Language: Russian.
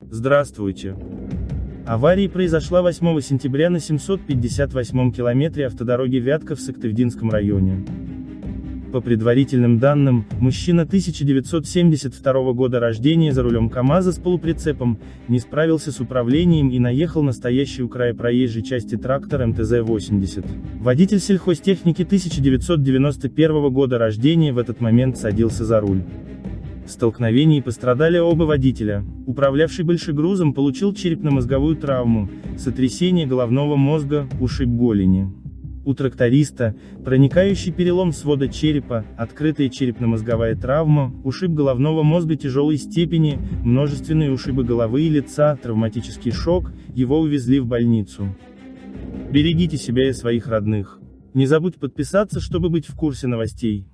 Здравствуйте. Авария произошла 8 сентября на 758 километре автодороги Вятка в Сыктывдинском районе. По предварительным данным, мужчина 1972 года рождения за рулем КАМАЗа с полуприцепом, не справился с управлением и наехал на стоящий у края проезжей части трактор МТЗ-80. Водитель сельхозтехники 1991 года рождения в этот момент садился за руль. В столкновении пострадали оба водителя. Управлявший большегрузом получил черепно-мозговую травму, сотрясение головного мозга, ушиб голени. У тракториста, проникающий перелом свода черепа, открытая черепно-мозговая травма, ушиб головного мозга тяжелой степени, множественные ушибы головы и лица, травматический шок, его увезли в больницу. Берегите себя и своих родных. Не забудь подписаться, чтобы быть в курсе новостей.